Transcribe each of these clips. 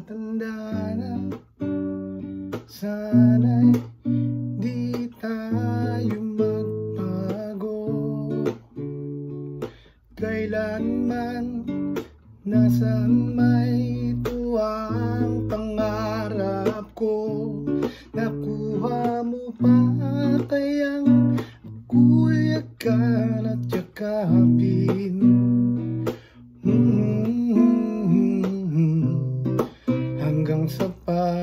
tayo'y matanda na. Sana'y di tayo magbago. Kailanman Nasaan may tuwang pangarap ko? Nakuha mo pa kayang ako'y akan at yakapin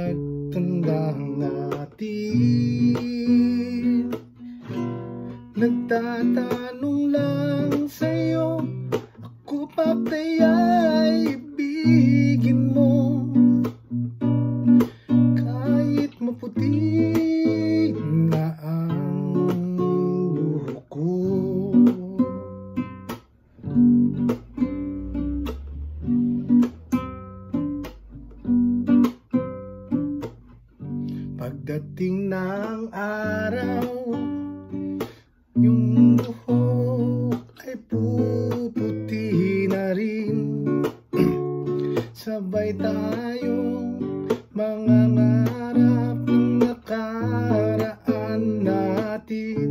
pagtanda natin. Nagtatanong lang sa'yo Pagdating ng araw Yung buhok ay puputi na rin. Sabay tayong mga ngarap ng nakaraan natin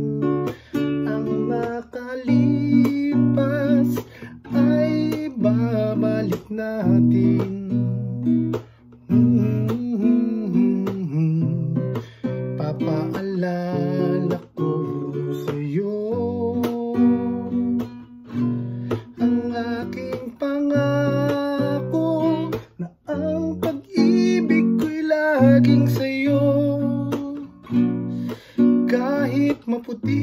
Papaalala ko sa'yo. Ang aking pangako Na ang pag-ibig ko'y laging sa'yo. Kahit maputi